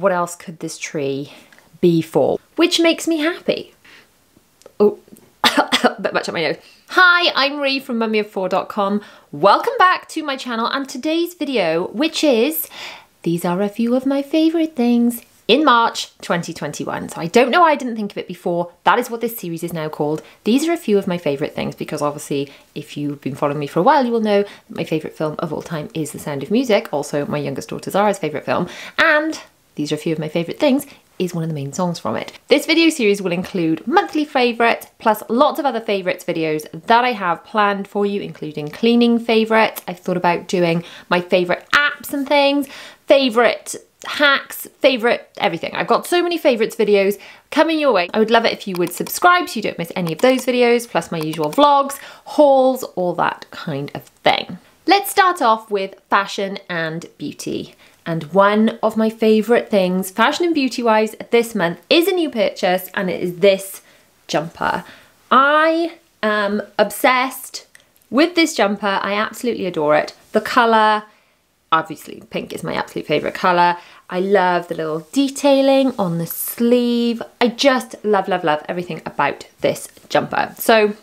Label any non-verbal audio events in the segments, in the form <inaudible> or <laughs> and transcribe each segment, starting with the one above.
what else could this tree be for? Which makes me happy. Oh, bit much on my nose. Hi, I'm Rhi from mummyoffour.com. Welcome back to my channel and today's video, which is, these are a few of my favourite things in March 2021. So I don't know why I didn't think of it before. That is what this series is now called. These are a few of my favourite things because obviously if you've been following me for a while you will know that my favourite film of all time is The Sound of Music, also my youngest daughter Zara's favourite film, and these are a few of my favourite things, is one of the main songs from it. This video series will include monthly favourites, plus lots of other favourites videos that I have planned for you, including cleaning favourites. I've thought about doing my favourite apps and things, favourite hacks, favourite everything. I've got so many favourites videos coming your way. I would love it if you would subscribe so you don't miss any of those videos, plus my usual vlogs, hauls, all that kind of thing. Let's start off with fashion and beauty. And one of my favourite things, fashion and beauty wise, this month is a new purchase and it is this jumper. I am obsessed with this jumper. I absolutely adore it. The colour, obviously pink is my absolute favourite colour. I love the little detailing on the sleeve. I just love, love, love everything about this jumper. So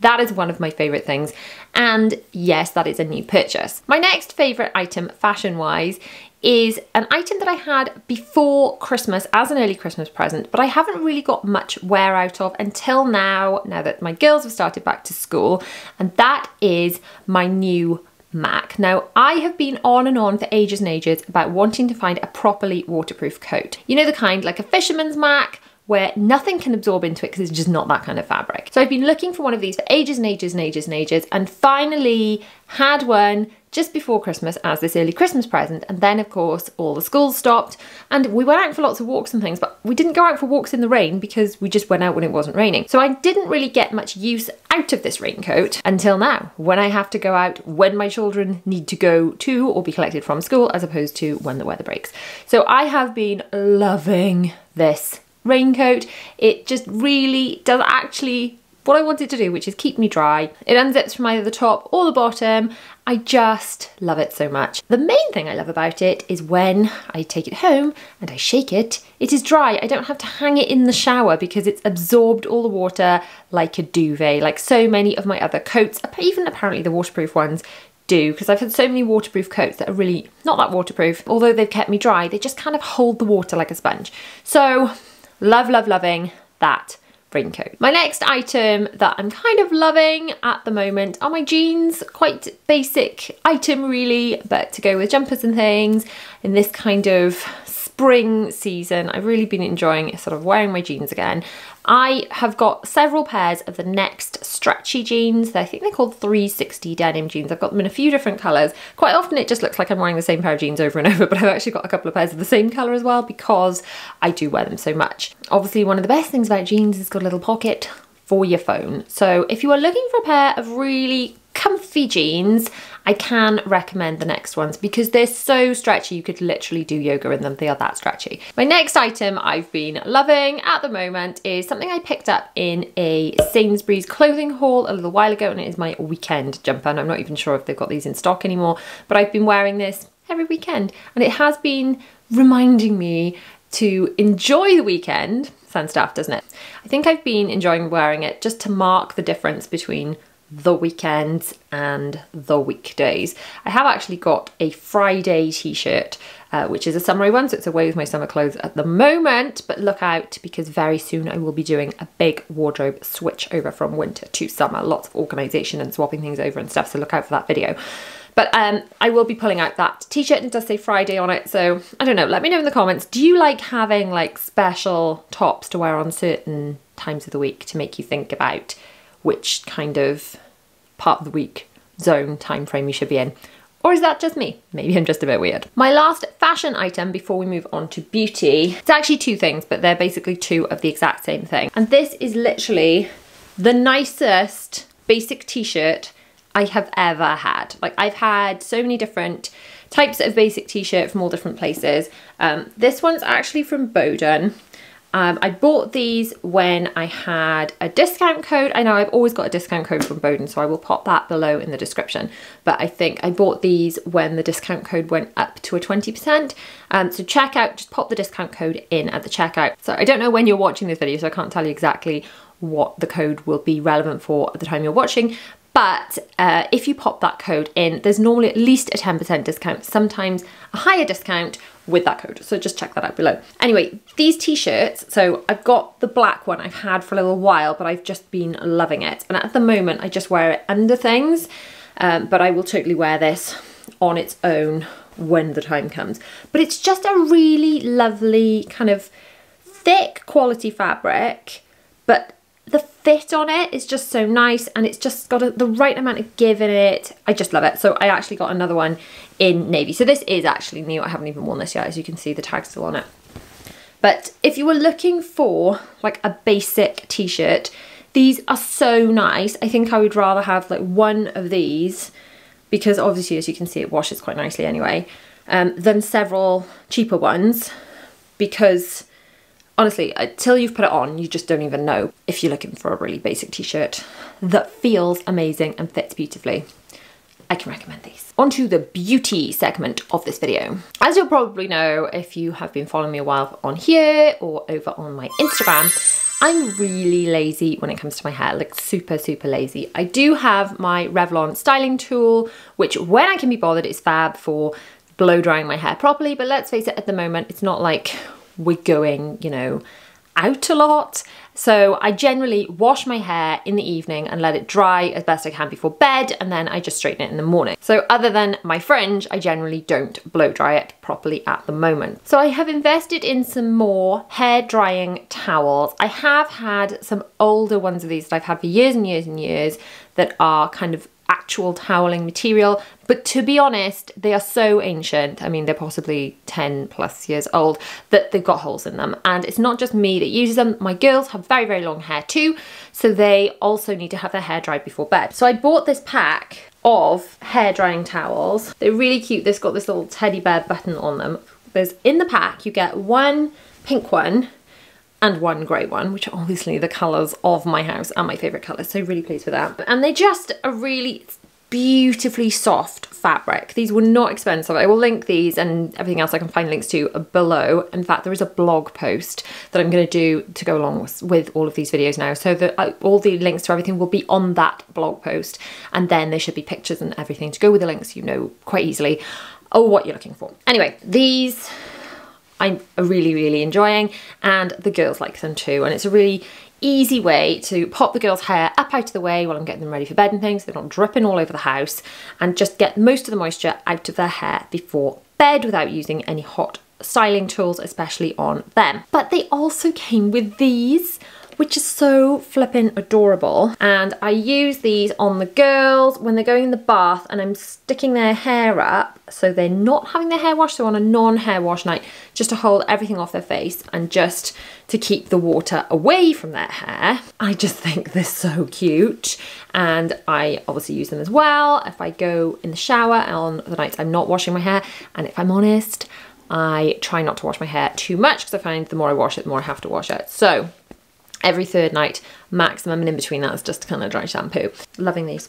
that is one of my favourite things. And yes, that is a new purchase. My next favourite item fashion wise is an item that I had before Christmas as an early Christmas present, but I haven't really got much wear out of until now, now that my girls have started back to school, and that is my new Mac. Now, I have been on and on for ages and ages about wanting to find a properly waterproof coat. You know the kind like a fisherman's Mac, where nothing can absorb into it because it's just not that kind of fabric. So I've been looking for one of these for ages and ages and ages and ages and finally had one just before Christmas as this early Christmas present. And then, of course, all the schools stopped and we went out for lots of walks and things, but we didn't go out for walks in the rain because we just went out when it wasn't raining. So I didn't really get much use out of this raincoat until now, when I have to go out when my children need to go to or be collected from school, as opposed to when the weather breaks. So I have been loving this raincoat. It just really does actually what I wanted to do, which is keep me dry. It unzips from either the top or the bottom. I just love it so much. The main thing I love about it is when I take it home and I shake it, it is dry. I don't have to hang it in the shower because it's absorbed all the water like a duvet, like so many of my other coats, even apparently the waterproof ones do because I've had so many waterproof coats that are really not that waterproof. Although they've kept me dry, they just kind of hold the water like a sponge. So love, love, loving that raincoat. My next item that I'm kind of loving at the moment are my jeans. Quite basic item really, but to go with jumpers and things in this kind of spring season. I've really been enjoying sort of wearing my jeans again. I have got several pairs of the Next stretchy jeans. I think they're called 360 denim jeans. I've got them in a few different colours. Quite often it just looks like I'm wearing the same pair of jeans over and <laughs> over, but I've actually got a couple of pairs of the same colour as well because I do wear them so much. Obviously one of the best things about jeans is got a little pocket for your phone. So if you are looking for a pair of really comfy jeans, I can recommend the Next ones because they're so stretchy you could literally do yoga in them. They are that stretchy. My next item I've been loving at the moment is something I picked up in a Sainsbury's clothing haul a little while ago and it is my weekend jumper and I'm not even sure if they've got these in stock anymore but I've been wearing this every weekend and it has been reminding me to enjoy the weekend sounds daft doesn't it I think I've been enjoying wearing it just to mark the difference between the weekends and the weekdays. I have actually got a Friday t-shirt, uh, which is a summery one, so it's away with my summer clothes at the moment, but look out because very soon I will be doing a big wardrobe switch over from winter to summer. Lots of organisation and swapping things over and stuff, so look out for that video. But um, I will be pulling out that t-shirt and it does say Friday on it. So I don't know, let me know in the comments. Do you like having like special tops to wear on certain times of the week to make you think about which kind of part of the week zone time frame you should be in. Or is that just me? Maybe I'm just a bit weird. My last fashion item before we move on to beauty, it's actually two things, but they're basically two of the exact same thing. And this is literally the nicest basic t-shirt I have ever had. Like I've had so many different types of basic t-shirt from all different places. Um, this one's actually from Boden Um, I bought these when I had a discount code. I know I've always got a discount code from Boden, so I will pop that below in the description. But I think I bought these when the discount code went up to a 20%. Um, so check out, just pop the discount code in at the checkout. So I don't know when you're watching this video, so I can't tell you exactly what the code will be relevant for at the time you're watching, but uh, if you pop that code in, there's normally at least a 10% discount, sometimes a higher discount with that code. So just check that out below. Anyway, these t-shirts, so I've got the black one I've had for a little while, but I've just been loving it. And at the moment, I just wear it under things, um, but I will totally wear this on its own when the time comes. But it's just a really lovely kind of thick quality fabric, but the fit on it is just so nice and it's just got a, the right amount of give in it. I just love it. So I actually got another one in navy. So this is actually new. I haven't even worn this yet. As you can see, the tag's still on it. But if you were looking for like a basic t-shirt, these are so nice. I think I would rather have like one of these because obviously as you can see it washes quite nicely anyway, um, than several cheaper ones because honestly, until you've put it on, you just don't even know if you're looking for a really basic t-shirt that feels amazing and fits beautifully. I can recommend these. Onto the beauty segment of this video. As you'll probably know if you have been following me a while on here or over on my Instagram, I'm really lazy when it comes to my hair, like super, super lazy. I do have my Revlon styling tool, which when I can be bothered is fab for blow drying my hair properly, but let's face it, at the moment, it's not like we're going, you know, out a lot. So I generally wash my hair in the evening and let it dry as best I can before bed and then I just straighten it in the morning. So other than my fringe, I generally don't blow dry it properly at the moment. So I have invested in some more hair drying towels. I have had some older ones of these that I've had for years and years and years that are kind of actual toweling material. But to be honest, they are so ancient. I mean, they're possibly 10 plus years old that they've got holes in them. And it's not just me that uses them. My girls have very, very long hair too. So they also need to have their hair dried before bed. So I bought this pack of hair drying towels. They're really cute. They've got this little teddy bear button on them. There's in the pack, you get one pink one and one grey one, which are obviously the colours of my house and my favourite colours, so really pleased with that. And they're just a really beautifully soft fabric. These were not expensive. I will link these and everything else I can find links to below. In fact, there is a blog post that I'm going to do to go along with, with all of these videos now. So that uh, all the links to everything will be on that blog post. And then there should be pictures and everything to go with the links, you know, quite easily, or what you're looking for. Anyway, these I'm really, really enjoying and the girls like them too. And it's a really easy way to pop the girls' hair up out of the way while I'm getting them ready for bed and things. They're not dripping all over the house and just get most of the moisture out of their hair before bed without using any hot styling tools, especially on them. But they also came with these which is so flippin' adorable. And I use these on the girls when they're going in the bath and I'm sticking their hair up so they're not having their hair washed, so on a non-hair wash night, just to hold everything off their face and just to keep the water away from their hair. I just think they're so cute and I obviously use them as well if I go in the shower on the nights I'm not washing my hair and if I'm honest, I try not to wash my hair too much because I find the more I wash it, the more I have to wash it. So every third night maximum and in between that's just kind of dry shampoo. Loving these.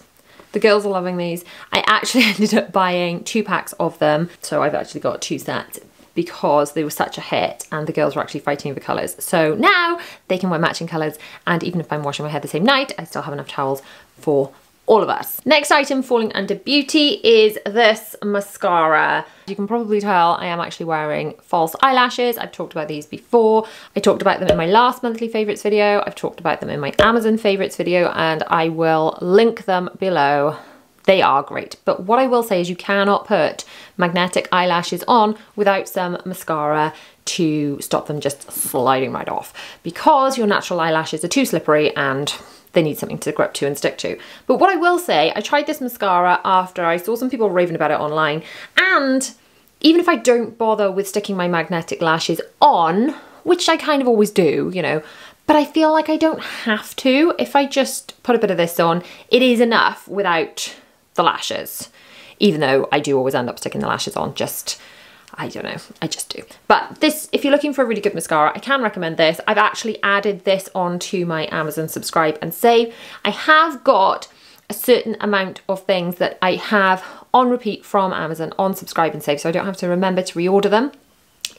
The girls are loving these. I actually <laughs> ended up buying two packs of them. So I've actually got two sets because they were such a hit and the girls were actually fighting over colours. So now they can wear matching colours and even if I'm washing my hair the same night, I still have enough towels for all of us. Next item falling under beauty is this mascara. You can probably tell I am actually wearing false eyelashes. I've talked about these before. I talked about them in my last monthly favorites video. I've talked about them in my Amazon favorites video and I will link them below they are great. But what I will say is you cannot put magnetic eyelashes on without some mascara to stop them just sliding right off because your natural eyelashes are too slippery and they need something to grip to and stick to. But what I will say, I tried this mascara after I saw some people raving about it online and even if I don't bother with sticking my magnetic lashes on, which I kind of always do, you know, but I feel like I don't have to. If I just put a bit of this on, it is enough without the lashes, even though I do always end up sticking the lashes on just I don't know, I just do. But this, if you're looking for a really good mascara, I can recommend this. I've actually added this onto my Amazon subscribe and save. I have got a certain amount of things that I have on repeat from Amazon on subscribe and save, so I don't have to remember to reorder them.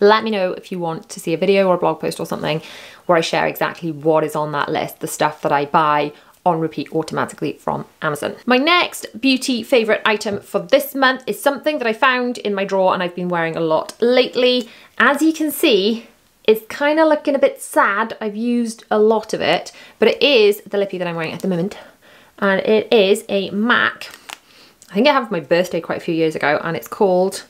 Let me know if you want to see a video or a blog post or something where I share exactly what is on that list, the stuff that I buy on repeat automatically from Amazon. My next beauty favorite item for this month is something that I found in my drawer and I've been wearing a lot lately. As you can see, it's kind of looking a bit sad. I've used a lot of it, but it is the lippy that I'm wearing at the moment. And it is a MAC. I think I have my birthday quite a few years ago and it's called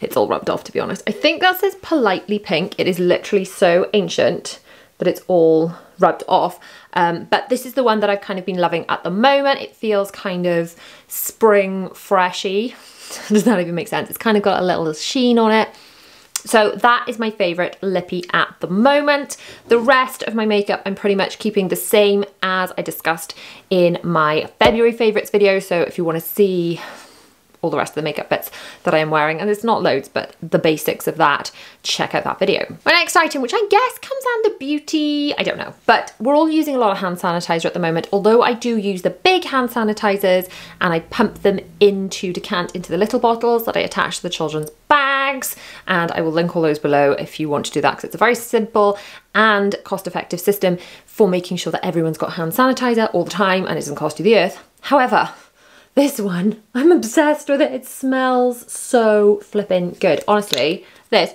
it's all rubbed off to be honest. I think that says politely pink. It is literally so ancient that it's all rubbed off. Um, but this is the one that I've kind of been loving at the moment. It feels kind of spring freshy. <laughs> Does that even make sense? It's kind of got a little sheen on it. So that is my favourite lippy at the moment. The rest of my makeup I'm pretty much keeping the same as I discussed in my February favourites video. So if you want to see all the rest of the makeup bits that I am wearing. And it's not loads, but the basics of that, check out that video. My next item, which I guess comes under beauty, I don't know, but we're all using a lot of hand sanitizer at the moment, although I do use the big hand sanitizers and I pump them into decant into the little bottles that I attach to the children's bags. And I will link all those below if you want to do that, because it's a very simple and cost-effective system for making sure that everyone's got hand sanitizer all the time and it doesn't cost you the earth. However, this one, I'm obsessed with it. It smells so flipping good. Honestly, this,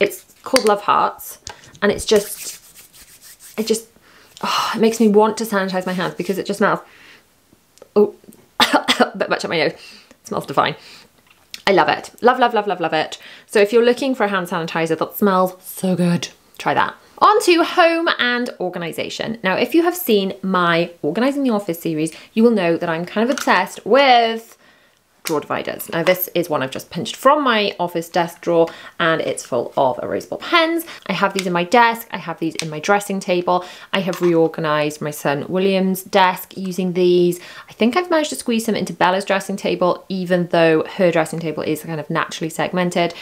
it's called Love Hearts and it's just, it just, oh, it makes me want to sanitize my hands because it just smells, oh, <laughs> bit much at my nose. It smells divine. I love it. Love, love, love, love, love it. So if you're looking for a hand sanitizer that smells so good, try that. On to home and organisation. Now, if you have seen my Organising the Office series, you will know that I'm kind of obsessed with drawer dividers. Now this is one I've just pinched from my office desk drawer and it's full of erasable pens. I have these in my desk, I have these in my dressing table. I have reorganized my son William's desk using these. I think I've managed to squeeze them into Bella's dressing table even though her dressing table is kind of naturally segmented.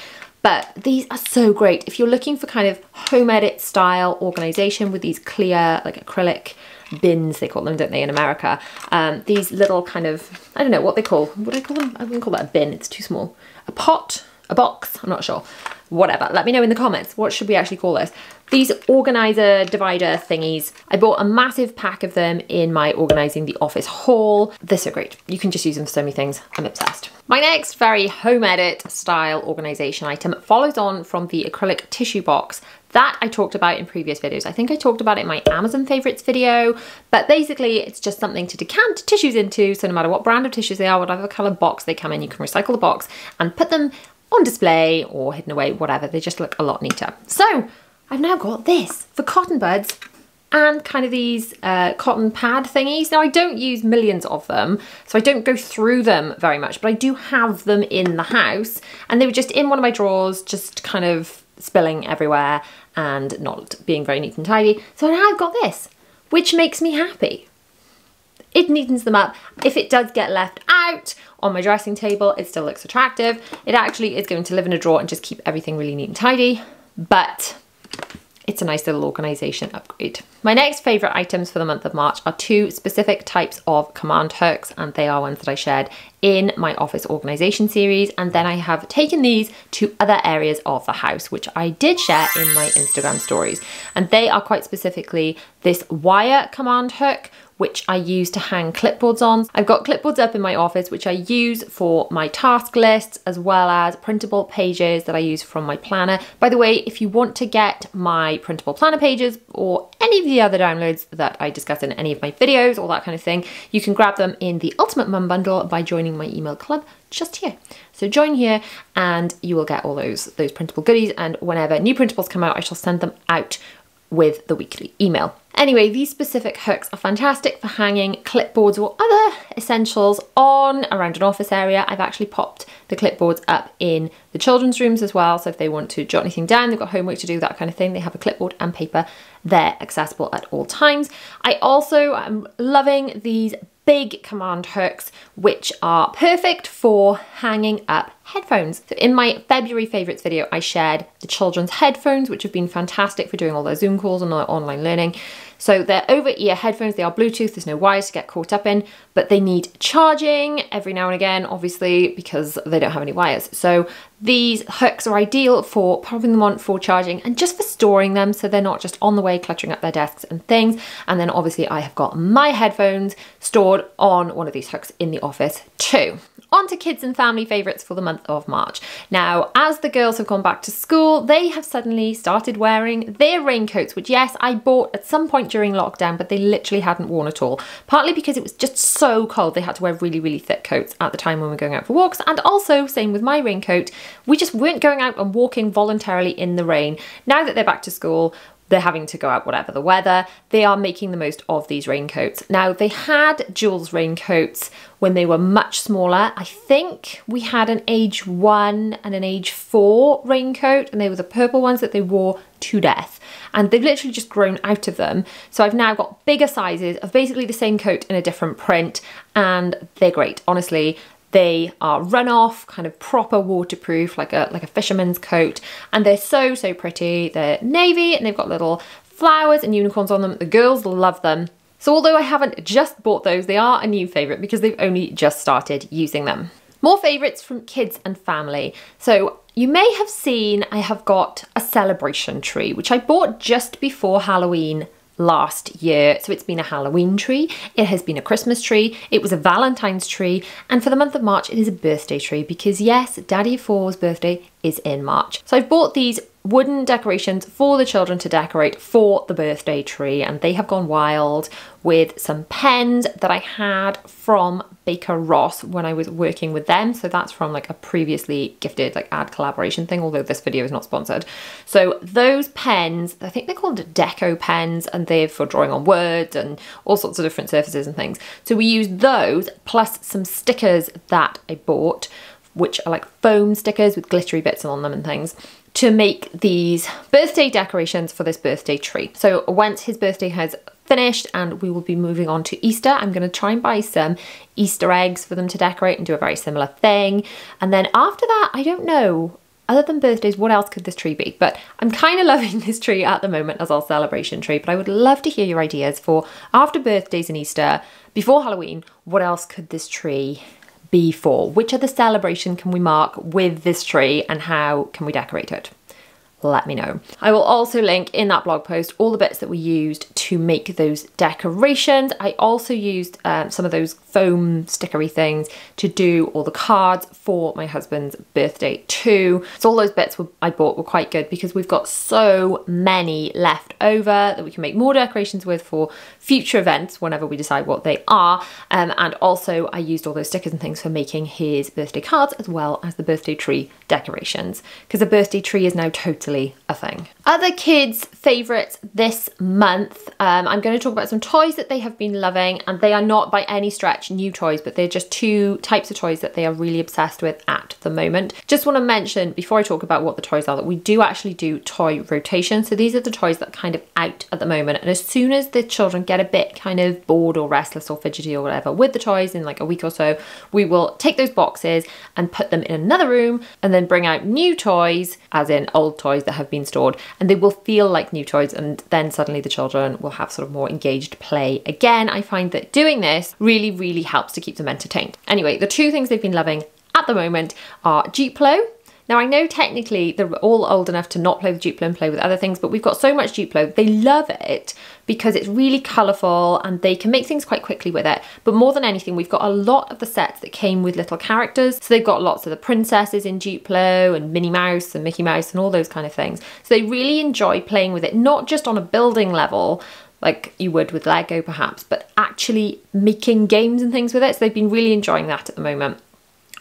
But these are so great. If you're looking for kind of home edit style organization with these clear like acrylic bins, they call them, don't they, in America? Um, these little kind of, I don't know what they call, what do I call them? I wouldn't call that a bin, it's too small. A pot, a box, I'm not sure. Whatever, let me know in the comments, what should we actually call this? These organizer divider thingies, I bought a massive pack of them in my organising the office haul. They're so great. You can just use them for so many things. I'm obsessed. My next very home edit style organisation item follows on from the acrylic tissue box that I talked about in previous videos. I think I talked about it in my Amazon favorites video, but basically it's just something to decant tissues into. So no matter what brand of tissues they are, whatever color box they come in, you can recycle the box and put them on display or hidden away, whatever. They just look a lot neater. So I've now got this for cotton buds and kind of these uh, cotton pad thingies. Now I don't use millions of them, so I don't go through them very much, but I do have them in the house and they were just in one of my drawers, just kind of spilling everywhere and not being very neat and tidy. So now I've got this, which makes me happy. It neatens them up. If it does get left out on my dressing table, it still looks attractive. It actually is going to live in a drawer and just keep everything really neat and tidy, but it's a nice little organisation upgrade. My next favourite items for the month of March are two specific types of command hooks and they are ones that I shared in my office organisation series and then I have taken these to other areas of the house which I did share in my Instagram stories and they are quite specifically this wire command hook which I use to hang clipboards on. I've got clipboards up in my office which I use for my task lists as well as printable pages that I use from my planner. By the way, if you want to get my printable planner pages or any of the other downloads that I discuss in any of my videos, all that kind of thing, you can grab them in the Ultimate Mum Bundle by joining my email club just here. So join here and you will get all those, those printable goodies and whenever new printables come out, I shall send them out with the weekly email. Anyway, these specific hooks are fantastic for hanging clipboards or other essentials on around an office area. I've actually popped the clipboards up in the children's rooms as well. So if they want to jot anything down, they've got homework to do, that kind of thing, they have a clipboard and paper there accessible at all times. I also am loving these big command hooks, which are perfect for hanging up headphones. So in my February favourites video, I shared the children's headphones, which have been fantastic for doing all their Zoom calls and online learning. So they're over ear headphones, they are Bluetooth, there's no wires to get caught up in, but they need charging every now and again, obviously, because they don't have any wires. So these hooks are ideal for popping them on for charging and just for storing them so they're not just on the way cluttering up their desks and things. And then obviously I have got my headphones stored on one of these hooks in the office too. On to kids and family favourites for the month of March. Now, as the girls have gone back to school, they have suddenly started wearing their raincoats, which, yes, I bought at some point during lockdown, but they literally hadn't worn at all. Partly because it was just so cold, they had to wear really, really thick coats at the time when we were going out for walks. And also, same with my raincoat, we just weren't going out and walking voluntarily in the rain. Now that they're back to school, they're having to go out whatever the weather. They are making the most of these raincoats. Now, they had Joules raincoats when they were much smaller. I think we had an age one and an age four raincoat, and they were the purple ones that they wore to death. And they've literally just grown out of them. So I've now got bigger sizes of basically the same coat in a different print, and they're great. Honestly, they are runoff, kind of proper waterproof, like a like a fisherman's coat, and they're so so pretty. They're navy and they've got little flowers and unicorns on them. The girls love them. So although I haven't just bought those, they are a new favourite because they've only just started using them. More favourites from kids and family. So you may have seen I have got a celebration tree, which I bought just before Halloween last year. So it's been a Halloween tree, it has been a Christmas tree, it was a Valentine's tree, and for the month of March, it is a birthday tree because, yes, Daddy Four's birthday is in March. So I've bought these wooden decorations for the children to decorate for the birthday tree. And they have gone wild with some pens that I had from Baker Ross when I was working with them. So that's from like a previously gifted like ad collaboration thing although this video is not sponsored. So those pens I think they're called deco pens and they're for drawing on words and all sorts of different surfaces and things. So we used those plus some stickers that I bought which are like foam stickers with glittery bits on them and things to make these birthday decorations for this birthday tree. So once his birthday has finished and we will be moving on to Easter, I'm going to try and buy some Easter eggs for them to decorate and do a very similar thing. And then after that, I don't know, other than birthdays, what else could this tree be? But I'm kind of <laughs> loving this tree at the moment as our celebration tree, but I would love to hear your ideas for after birthdays and Easter, before Halloween, what else could this tree be for? Which other celebration can we mark with this tree and how can we decorate it? Let me know. I will also link in that blog post all the bits that we used to make those decorations. I also used um, some of those foam stickery things to do all the cards for my husband's birthday too. So all those bits were, I bought were quite good because we've got so many left over that we can make more decorations with for future events whenever we decide what they are. Um, and also I used all those stickers and things for making his birthday cards as well as the birthday tree decorations because the birthday tree is now totally a thing. Other kids' favourites this month, um, I'm going to talk about some toys that they have been loving and they are not by any stretch new toys but they're just two types of toys that they are really obsessed with at the moment. Just want to mention before I talk about what the toys are that we do actually do toy rotation so these are the toys that are kind of out at the moment and as soon as the children get a bit kind of bored or restless or fidgety or whatever with the toys in like a week or so we will take those boxes and put them in another room and then then bring out new toys, as in old toys that have been stored, and they will feel like new toys, and then suddenly the children will have sort of more engaged play. Again, I find that doing this really, really helps to keep them entertained. Anyway, the two things they've been loving at the moment are Duplo now I know technically they're all old enough to not play with Duplo and play with other things, but we've got so much Duplo. They love it because it's really colourful and they can make things quite quickly with it. But more than anything, we've got a lot of the sets that came with little characters. So they've got lots of the princesses in Duplo and Minnie Mouse and Mickey Mouse and all those kind of things. So they really enjoy playing with it, not just on a building level, like you would with Lego perhaps, but actually making games and things with it. So they've been really enjoying that at the moment.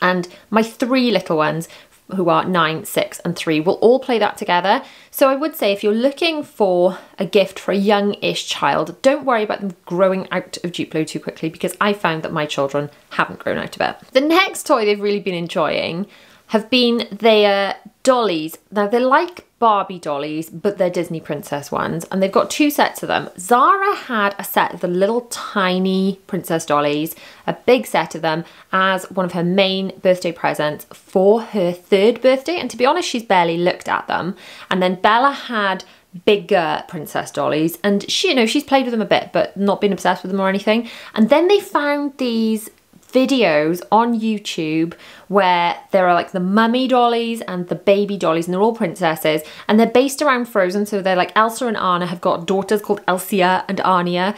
And my three little ones who are nine, six, and three will all play that together. So I would say if you're looking for a gift for a young-ish child, don't worry about them growing out of Duplo too quickly because I found that my children haven't grown out of it. The next toy they've really been enjoying have been their dollies. Now they're like Barbie dollies, but they're Disney princess ones, and they've got two sets of them. Zara had a set of the little tiny princess dollies, a big set of them, as one of her main birthday presents for her third birthday, and to be honest, she's barely looked at them. And then Bella had bigger princess dollies and she you know she's played with them a bit but not been obsessed with them or anything and then they found these videos on YouTube where there are like the mummy dollies and the baby dollies and they're all princesses and they're based around Frozen so they're like Elsa and Anna have got daughters called Elsia and Anya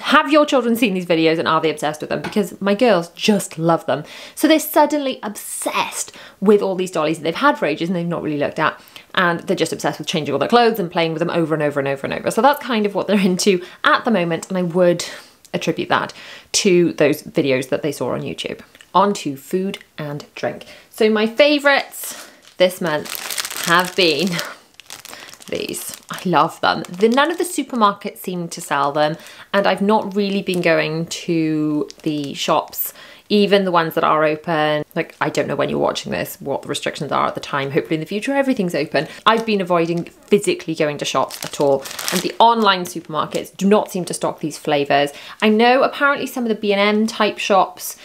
have your children seen these videos and are they obsessed with them? Because my girls just love them. So they're suddenly obsessed with all these dollies that they've had for ages and they've not really looked at. And they're just obsessed with changing all their clothes and playing with them over and over and over and over. So that's kind of what they're <laughs> into at the moment. And I would attribute that to those videos that they saw on YouTube. On to food and drink. So my favourites this month have been <laughs> these. I love them. The, none of the supermarkets seem to sell them and I've not really been going to the shops even the ones that are open, like I don't know when you're watching this, what the restrictions are at the time. Hopefully in the future, everything's open. I've been avoiding physically going to shops at all. And the online supermarkets do not seem to stock these flavours. I know apparently some of the B&M type shops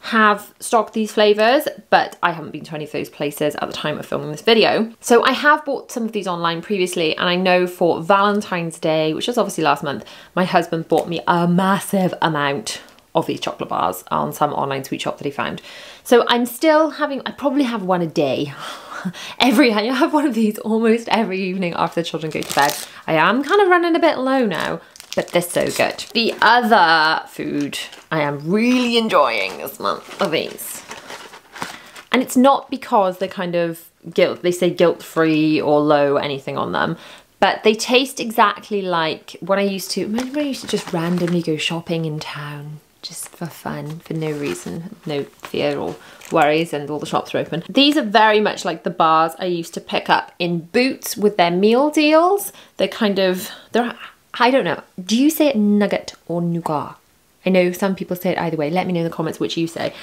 have stocked these flavours, but I haven't been to any of those places at the time of filming this video. So I have bought some of these online previously, and I know for Valentine's Day, which was obviously last month, my husband bought me a massive amount of these chocolate bars on some online sweet shop that he found. So I'm still having, I probably have one a day. <laughs> every, I have one of these almost every evening after the children go to bed. I am kind of running a bit low now, but they're so good. The other food I am really enjoying this month are these. And it's not because they're kind of guilt, they say guilt-free or low anything on them, but they taste exactly like when I used to, remember I used to just randomly go shopping in town just for fun, for no reason, no fear or worries, and all the shops are open. These are very much like the bars I used to pick up in Boots with their meal deals. They're kind of, they're, I don't know, do you say it nugget or nougat? I know some people say it either way. Let me know in the comments which you say.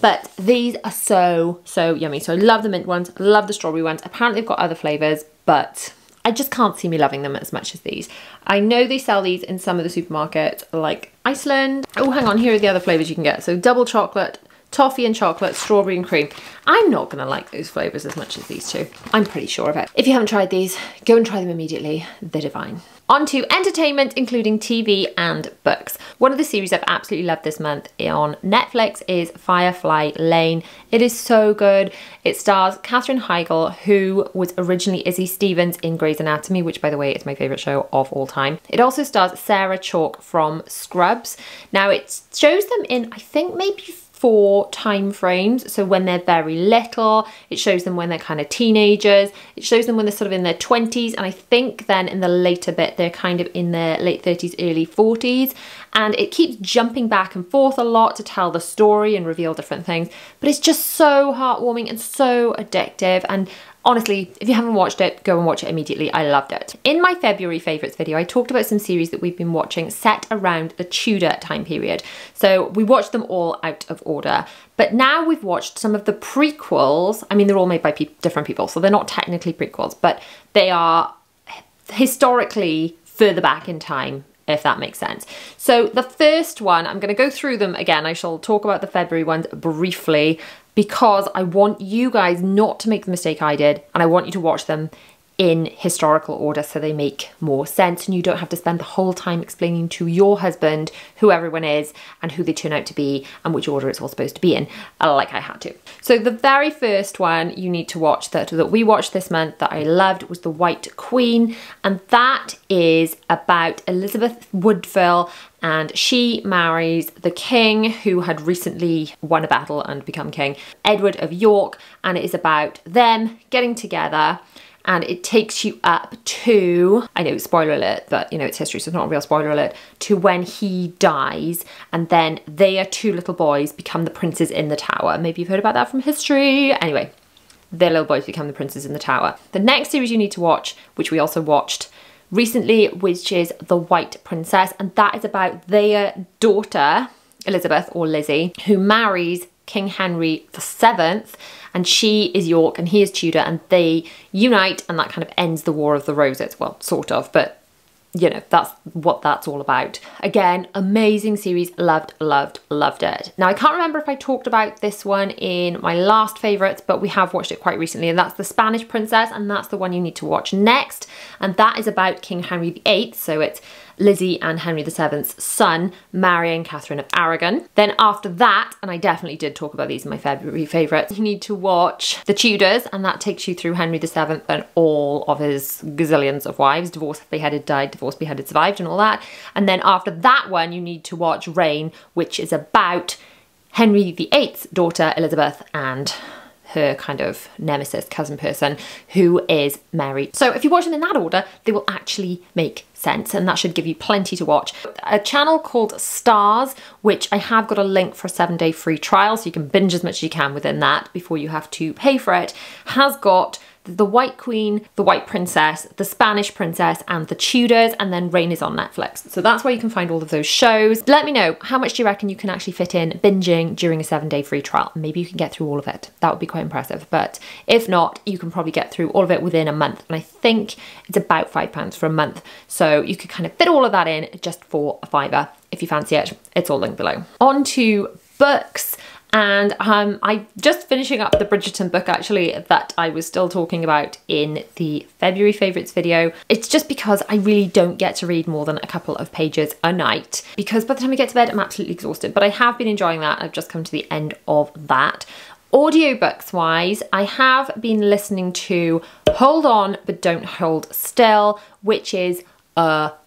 But these are so, so yummy. So I love the mint ones, love the strawberry ones. Apparently they've got other flavours, but I just can't see me loving them as much as these. I know they sell these in some of the supermarkets like Iceland. Oh, hang on, here are the other flavours you can get. So double chocolate, toffee and chocolate, strawberry and cream. I'm not to like those flavours as much as these two. I'm pretty sure of it. If you haven't tried these, go and try them immediately. They're divine. On to entertainment, including TV and books. One of the series I've absolutely loved this month on Netflix is Firefly Lane. It is so good. It stars Katherine Heigl, who was originally Izzie Stevens in Grey's Anatomy, which, by the way, is my favourite show of all time. It also stars Sarah Chalke from Scrubs. Now, it shows them in, I think, maybe four time frames. So when they're very little, it shows them when they're kind of teenagers, it shows them when they're sort of in their 20s, and I think then in the later bit, they're kind of in their late 30s, early 40s. And it keeps jumping back and forth a lot to tell the story and reveal different things. But it's just so heartwarming and so addictive. And honestly, if you haven't watched it, go and watch it immediately. I loved it. In my February favourites video, I talked about some series that we've been watching set around the Tudor time period. So we watched them all out of order. But now we've watched some of the prequels. I mean, they're all made by pe different people, so they're not technically prequels, but they are eh, historically further back in time if that makes sense. So the first one, I'm going to go through them again. I shall talk about the February ones briefly because I want you guys not to make the mistake I did and I want you to watch them in historical order so they make more sense and you don't have to spend the whole time explaining to your husband who everyone is and who they turn out to be and which order it's all supposed to be in uh, like I had to. So the very first one you need to watch that, that we watched this month that I loved was The White Queen and that is about Elizabeth Woodville and she marries the king who had recently won a battle and become king, Edward of York, and it is about them getting together and it takes you up to, I know, it's spoiler alert, but you know, it's history, so it's not a real spoiler alert, to when he dies, and then their two little boys become the princes in the tower. Maybe you've heard about that from history. Anyway, their little boys become the princes in the tower. The next series you need to watch, which we also watched recently, which is The White Princess, and that is about their daughter, Elizabeth or Lizzie, who marries King Henry VII, and she is York and he is Tudor, and they unite, and that kind of ends the War of the Roses. Well, sort of, but you know, that's what that's all about. Again, amazing series. Loved, loved, loved it. Now, I can't remember if I talked about this one in my last favourites, but we have watched it quite recently, and that's The Spanish Princess, and that's the one you need to watch next. And that is about King Henry VIII. So it's Lizzie and Henry VII's son marrying Catherine of Aragon. Then after that, and I definitely did talk about these in my February favourites, you need to watch The Tudors, and that takes you through Henry VII and all of his gazillions of wives, divorced, beheaded, died, divorced, beheaded, survived, and all that. And then after that one, you need to watch Reign, which is about Henry VIII's daughter Elizabeth and her kind of nemesis, cousin person, who is Mary. So if you watch them in that order, they will actually make sense and that should give you plenty to watch. A channel called Starz, which I have got a link for a seven day free trial, so you can binge as much as you can within that before you have to pay for it, has got the White Queen, The White Princess, The Spanish Princess, and The Tudors, and then Reign is on Netflix. So that's where you can find all of those shows. Let me know, how much do you reckon you can actually fit in binging during a seven day free trial? Maybe you can get through all of it. That would be quite impressive. But if not, you can probably get through all of it within a month. And I think it's about five pounds for a month. So you could kind of fit all of that in just for a fiver if you fancy it. It's all linked below. On to books. And um, I'm just finishing up the Bridgerton book actually that I was still talking about in the February favourites video. It's just because I really don't get to read more than a couple of pages a night because by the time I get to bed I'm absolutely exhausted. But I have been enjoying that. I've just come to the end of that. Audiobooks wise, I have been listening to Hold On But Don't Hold Still, which is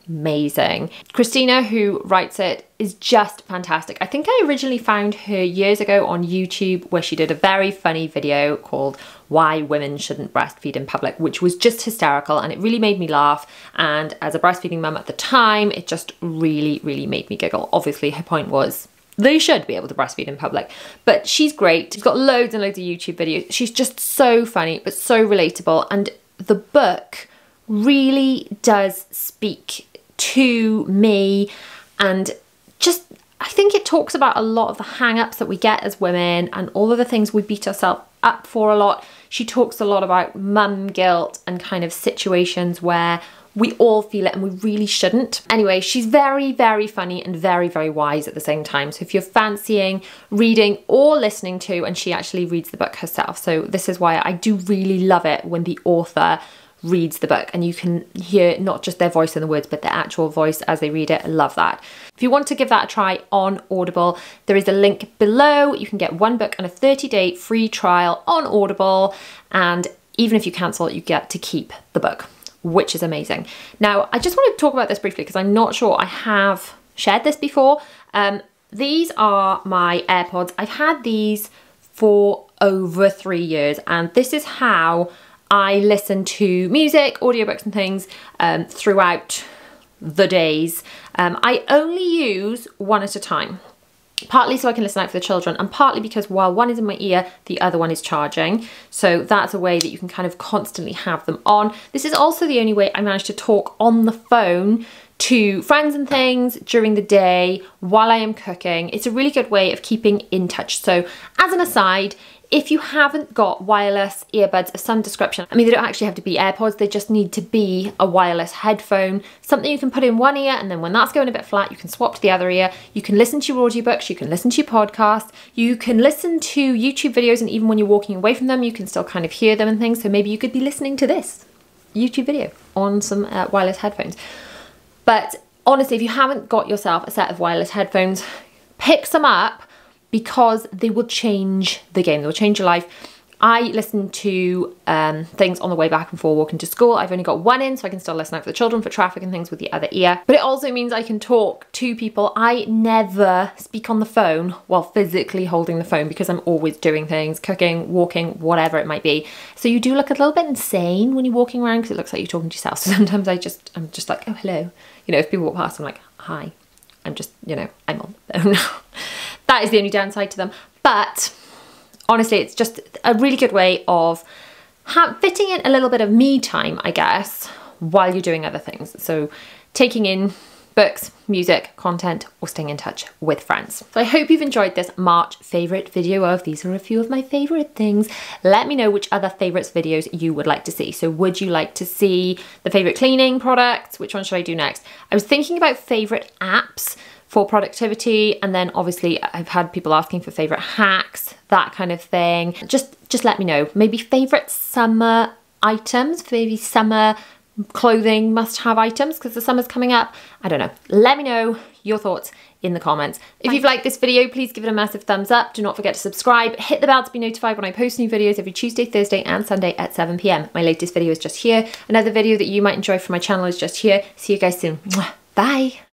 amazing. Kristina, who writes it, is just fantastic. I think I originally found her years ago on YouTube where she did a very funny video called Why Women Shouldn't Breastfeed in Public, which was just hysterical and it really made me laugh. And as a breastfeeding mum at the time, it just really, really made me giggle. Obviously, her point was they should be able to breastfeed in public. But she's great. She's got loads and loads of YouTube videos. She's just so funny, but so relatable. And the book really does speak to me and just I think it talks about a lot of the hang-ups that we get as women and all of the things we beat ourselves up for a lot. She talks a lot about mum guilt and kind of situations where we all feel it and we really shouldn't. Anyway, she's very, very funny and very, very wise at the same time. So if you're fancying reading or listening to, and she actually reads the book herself. So this is why I do really love it when the author reads the book and you can hear not just their voice in the words but their actual voice as they read it. I love that. If you want to give that a try on Audible, there is a link below. You can get one book and a 30 day free trial on Audible and even if you cancel, you get to keep the book, which is amazing. Now, I just want to talk about this briefly because I'm not sure I have shared this before. Um, these are my AirPods. I've had these for over three years and this is how I listen to music, audiobooks and things um, throughout the days. Um, I only use one at a time. Partly so I can listen out for the children and partly because while one is in my ear, the other one is charging. So that's a way that you can kind of constantly have them on. This is also the only way I manage to talk on the phone to friends and things during the day while I am cooking. It's a really good way of keeping in touch. So as an aside, if you haven't got wireless earbuds of some description, I mean, they don't actually have to be AirPods, they just need to be a wireless headphone, something you can put in one ear, and then when that's going a bit flat, you can swap to the other ear. You can listen to your audiobooks, you can listen to your podcasts, you can listen to YouTube videos, and even when you're walking away from them, you can still kind of hear them and things. So maybe you could be listening to this YouTube video on some uh, wireless headphones. But honestly, if you haven't got yourself a set of wireless headphones, pick some up because they will change the game, they will change your life. I listen to um, things on the way back and forth walking to school. I've only got one in, so I can still listen out for the children, for traffic and things with the other ear. But it also means I can talk to people. I never speak on the phone while physically holding the phone because I'm always doing things, cooking, walking, whatever it might be. So you do look a little bit insane when you're walking around because it looks like you're talking to yourself. <laughs> So sometimes I just, I'm just like, oh, hello. You know, if people walk past, I'm like, hi. I'm just, you know, I'm on the phone. <laughs> That is the only downside to them. But honestly, it's just a really good way of fitting in a little bit of me time, I guess, while you're doing other things. So taking in books, music, content, or staying in touch with friends. So I hope you've enjoyed this March favorite video of these are a few of my favorite things. Let me know which other favorites videos you would like to see. So would you like to see the favorite cleaning products? Which one should I do next? I was thinking about favorite apps for productivity and then obviously I've had people asking for favorite hacks, that kind of thing. Just just let me know. Maybe favorite summer items, maybe summer clothing must have items because the summer's coming up. I don't know. Let me know your thoughts in the comments. If you've liked this video, please give it a massive thumbs up. Do not forget to subscribe. Hit the bell to be notified when I post new videos every Tuesday, Thursday and Sunday at 7pm. My latest video is just here. Another video that you might enjoy from my channel is just here. See you guys soon. Bye.